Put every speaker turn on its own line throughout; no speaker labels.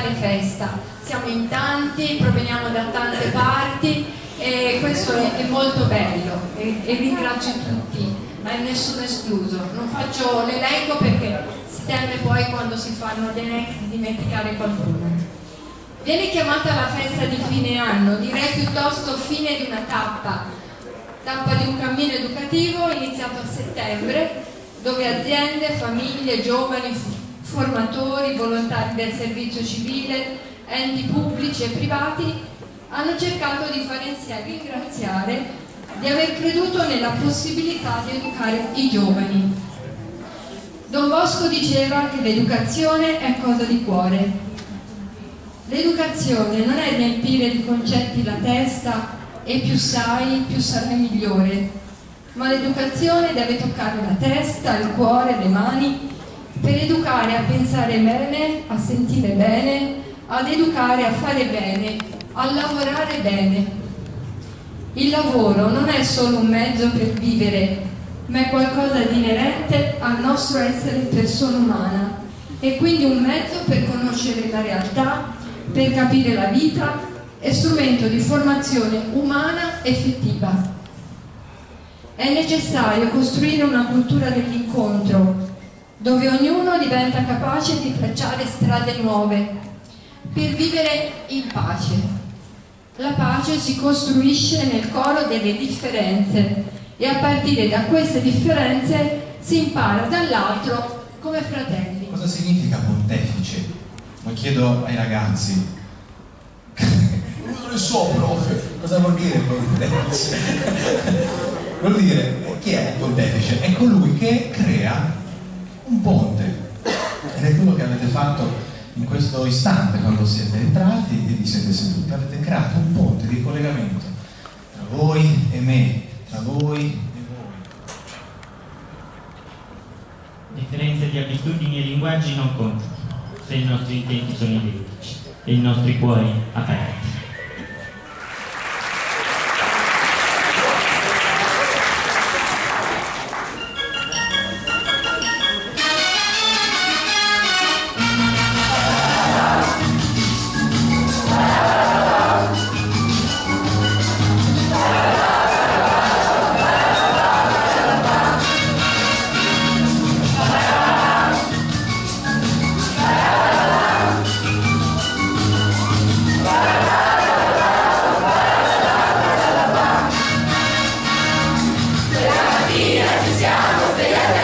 fare festa. Siamo in tanti, proveniamo da tante parti e questo è, molto bello e, e, ringrazio tutti, ma nessuno escluso. Non faccio l'elenco perché si teme poi quando si fanno gli elenchi di dimenticare qualcuno. Viene chiamata la festa di fine anno, direi piuttosto fine di una tappa, tappa di un cammino educativo iniziato a settembre, dove aziende, famiglie, giovani, formatori, volontari del servizio civile, enti pubblici e privati hanno cercato di fare insieme ringraziare di aver creduto nella possibilità di educare i giovani. Don Bosco diceva che l'educazione è cosa di cuore. L'educazione non è riempire di concetti la testa e più sai, più sarai migliore, ma l'educazione deve toccare la testa, il cuore, le mani per educare a pensare bene, a sentire bene, ad educare a fare bene, a lavorare bene. Il lavoro non è solo un mezzo per vivere, ma è qualcosa di inerente al nostro essere persona umana e quindi un mezzo per conoscere la realtà, per capire la vita e strumento di formazione umana effettiva. È necessario costruire una cultura dell'incontro, dove ognuno diventa capace di tracciare strade nuove per vivere in pace. La pace si costruisce nel coro delle differenze e a partire da queste differenze si impara dall'altro come fratelli.
Cosa significa pontefice? Lo chiedo ai ragazzi. non lo so, prof. Cosa vuol dire pontefice? vuol dire chi è il pontefice? È colui che crea un ponte. Ed è quello che avete fatto in questo istante quando siete entrati e vi siete seduti. Avete creato un ponte di collegamento tra voi e me tra voi e voi.
Differenze di abitudini e linguaggi non contano se i nostri intenti sono identici e i nostri cuori aperti ancianos de la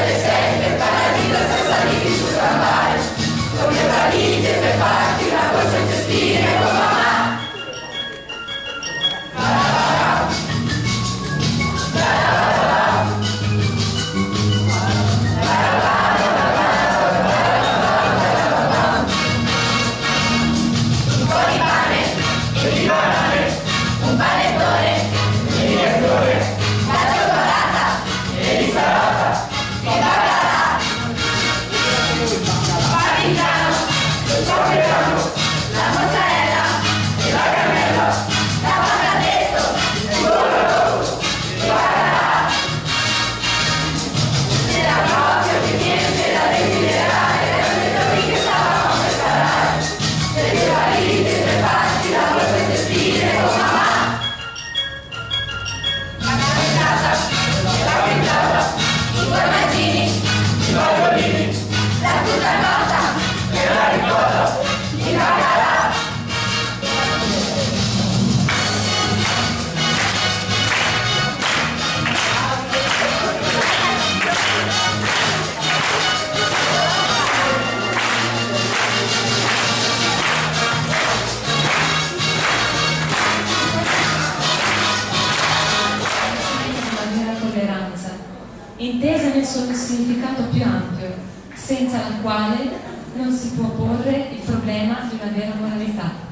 senza la quale non si può porre il problema di una vera moralità.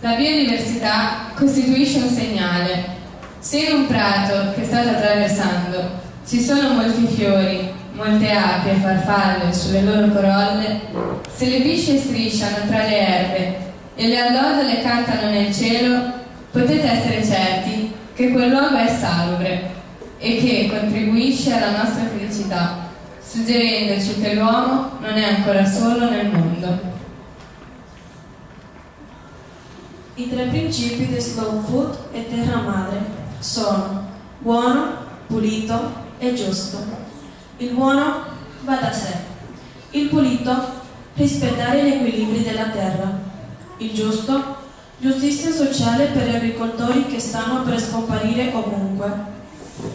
La
biodiversità
costituisce un segnale. Se
in un prato che state attraversando ci sono molti
fiori,
molte api e
farfalle sulle loro
corolle,
se
le bisce strisciano tra le erbe e le allodole cantano
nel cielo,
potete essere certi
che quel luogo
è salubre e
che contribuisce
alla nostra felicità, suggerendoci che l'uomo
non
è ancora solo nel
mondo.
I tre principi di Slow Food e Terra Madre sono buono, pulito e giusto. Il buono va da sé. Il pulito rispettare gli equilibri della terra. Il giusto giustizia sociale per gli agricoltori che stanno per scomparire ovunque.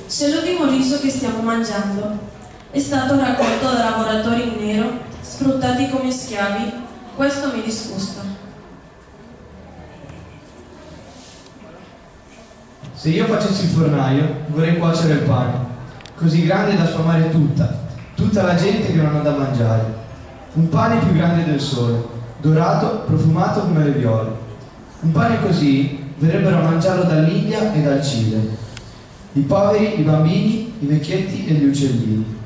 Se l'ultimo riso che stiamo mangiando è stato raccolto da lavoratori in nero, sfruttati come schiavi, questo mi disgusta.
Se io facessi il fornaio, vorrei cuocere il pane, così grande da sfamare tutta, tutta la gente che non ha da mangiare. Un pane più grande del sole, dorato, profumato come le viole. Un pane così verrebbero a mangiarlo dall'India e dal Cile. I poveri, i bambini, i vecchietti e gli uccellini.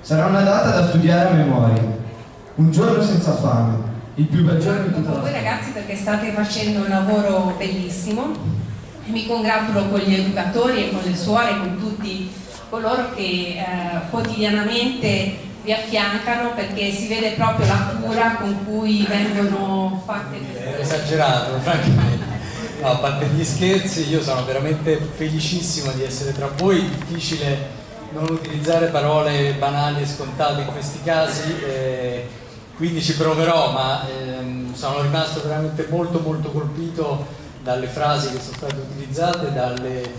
Sarà una data da studiare a memoria. Un giorno senza fame, il più bel giorno di tutta la voi
ragazzi perché state facendo un lavoro bellissimo. Mi congratulo con gli educatori e con le suore, con tutti coloro che eh, quotidianamente vi affiancano perché si vede proprio la cura con cui vengono fatte
queste È esagerato, francamente. No, a parte gli scherzi, io sono veramente felicissimo di essere tra voi, difficile non utilizzare parole banali e scontate in questi casi, eh, quindi ci proverò, ma ehm, sono rimasto veramente molto molto colpito dalle frasi che sono state utilizzate, dalle, eh,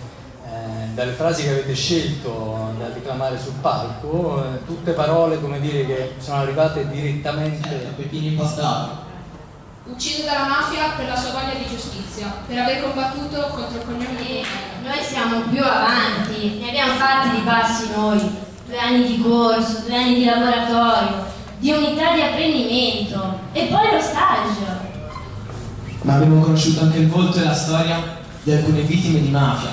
dalle frasi che avete scelto da declamare sul palco, eh, tutte parole come dire che sono arrivate direttamente
impostati.
Ucciso dalla mafia per la sua voglia di giustizia, per aver combattuto contro il cognome
di Noi siamo più avanti, ne abbiamo fatti di passi noi, due anni di corso, due anni di laboratorio, di unità di apprendimento e poi lo stage.
Ma abbiamo conosciuto anche il volto e la storia di alcune vittime di mafia.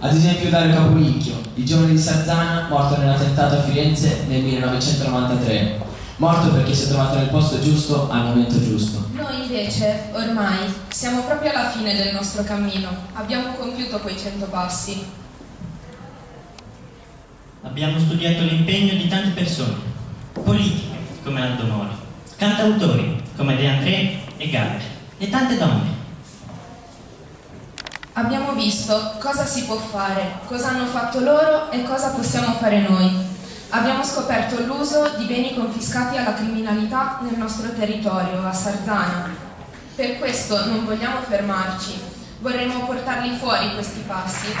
Ad esempio Dario Capolicchio, il giovane di Sarzana morto nell'attentato a Firenze nel 1993. Morto perché si è trovato nel posto giusto al momento giusto.
Noi invece, ormai, siamo proprio alla fine del nostro cammino. Abbiamo compiuto quei cento passi.
Abbiamo studiato l'impegno di tante persone, politiche come Aldo Mori, cantautori come De André e Gaber e tante donne.
Abbiamo visto cosa si può fare, cosa hanno fatto loro e cosa possiamo fare noi. Abbiamo scoperto l'uso di beni confiscati alla criminalità nel nostro territorio, a Sarzana. Per questo non vogliamo fermarci, vorremmo portarli fuori questi passi.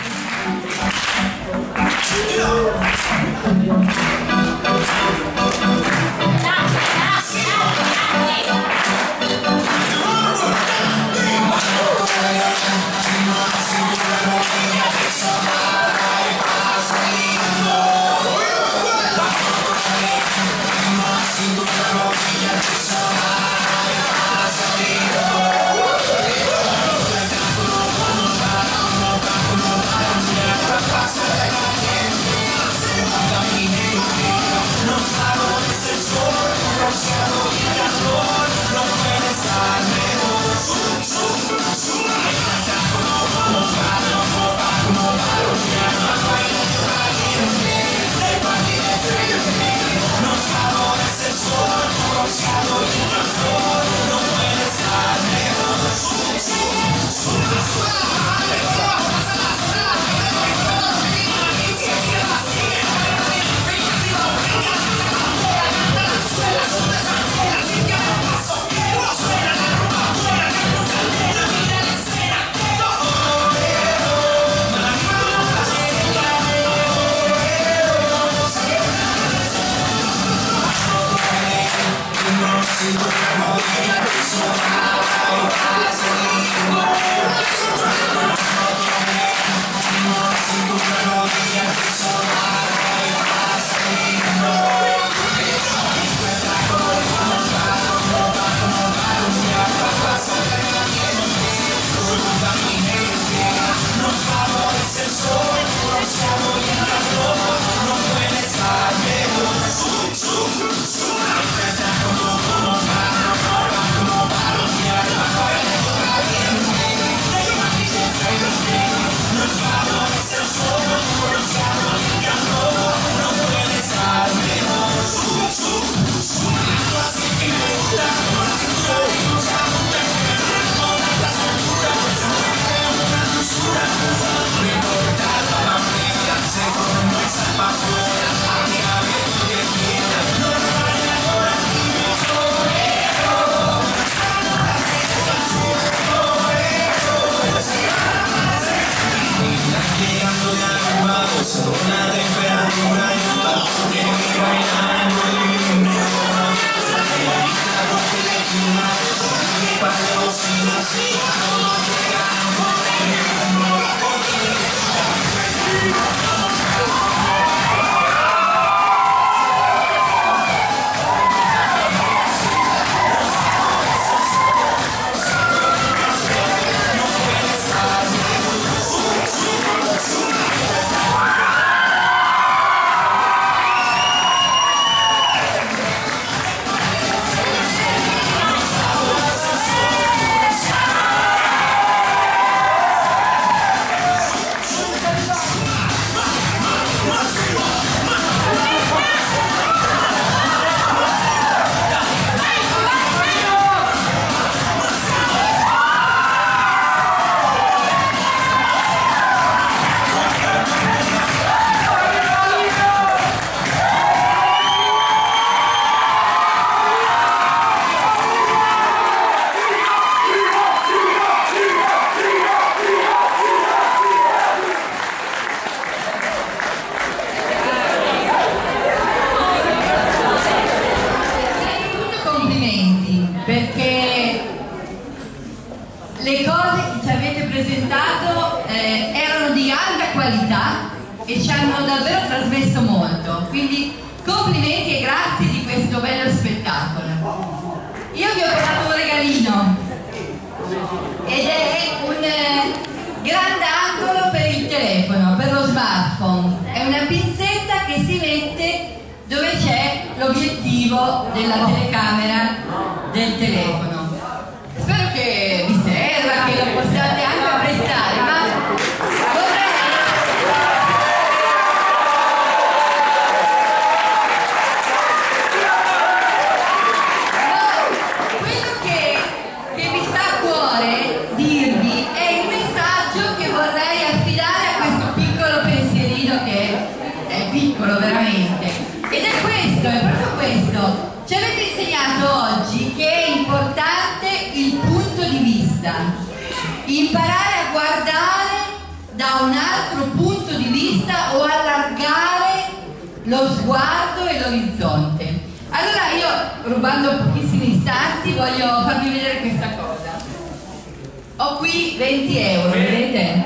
Sono
l'obiettivo della telecamera del telefono. Spero che Imparare a guardare da un altro punto di vista o allargare lo sguardo e l'orizzonte. Allora io, rubando pochissimi istanti, voglio farvi vedere questa cosa. Ho qui 20 euro, vedete?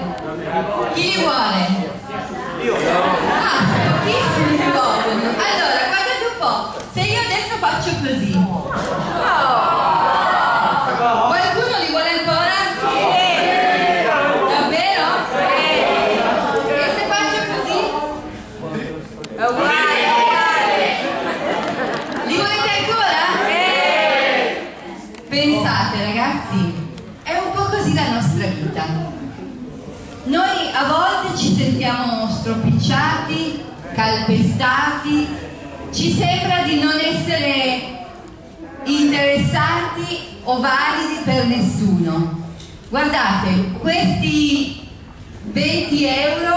Chi li vuole? Ah, pochissimi li vogliono. Allora, guardate un po', se io adesso faccio così. Qualcuno li vuole ancora? Davvero? E se faccio così? È uguale, uguale. Li volete ancora? Pensate ragazzi, è un po' così la nostra vita. Noi a volte ci sentiamo stropicciati, calpestati, ci sembra di non essere interessanti o validi per nessuno. Guardate, questi 20 euro,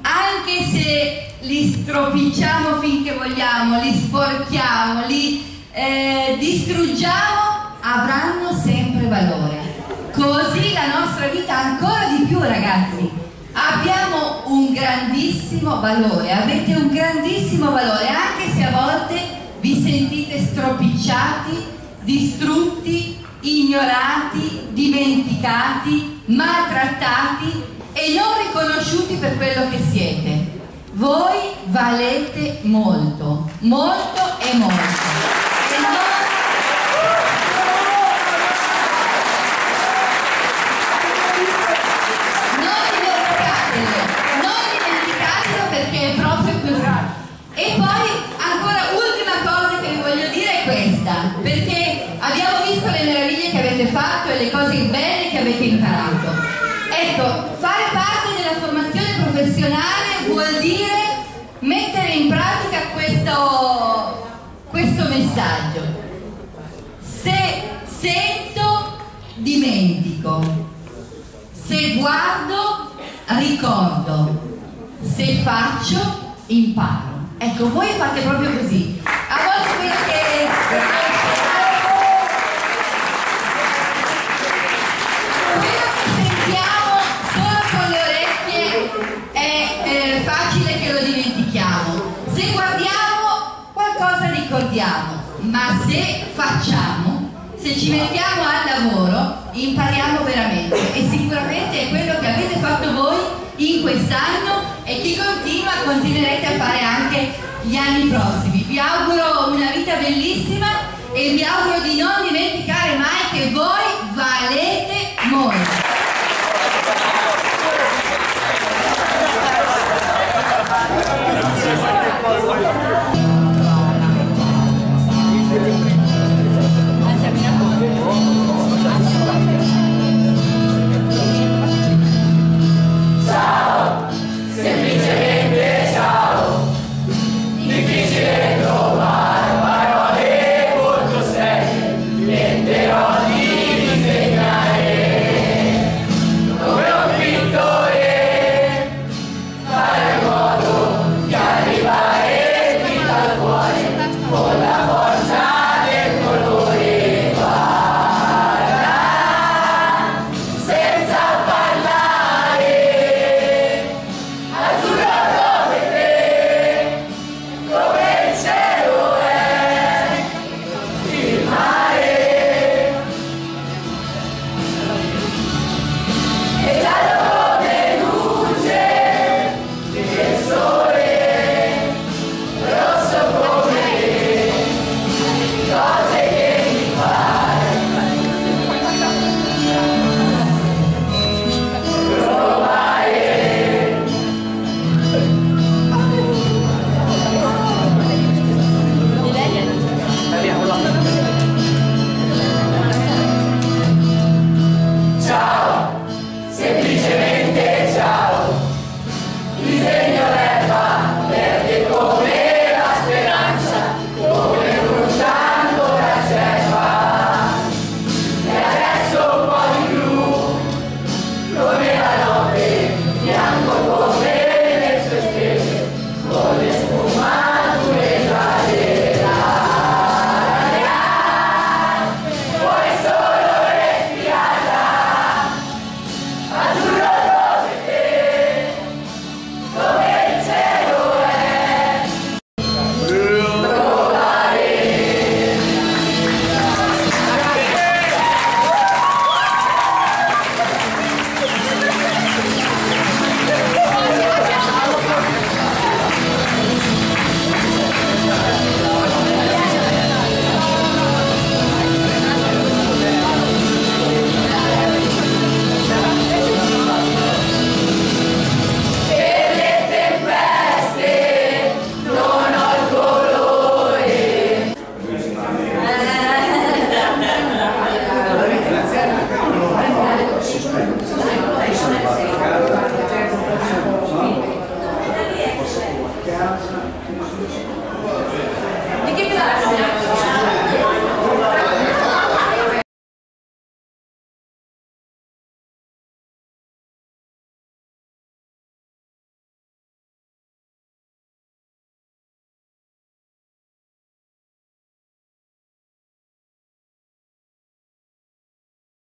anche se li stropicciamo finché vogliamo, li sporchiamo, li eh, distruggiamo, avranno sempre valore. Così la nostra vita ancora di più, ragazzi. Abbiamo un grandissimo valore, avete un grandissimo valore, anche se a volte vi sentite stropicciati, distrutti, ignorati, dimenticati, maltrattati e non riconosciuti per quello che siete. Voi valete molto, molto e molto. Perché abbiamo visto le meraviglie che avete fatto e le cose belle che avete imparato. Ecco, fare parte della formazione professionale vuol dire mettere in pratica questo, questo messaggio. Se sento, dimentico. Se guardo, ricordo. Se faccio, imparo. Ecco, voi fate proprio così. Ricordiamo, ma se facciamo, se ci mettiamo al lavoro, impariamo veramente e sicuramente è quello che avete fatto voi in quest'anno e chi continua continuerete a fare anche gli anni prossimi. Vi auguro una vita bellissima e vi auguro di non dimenticare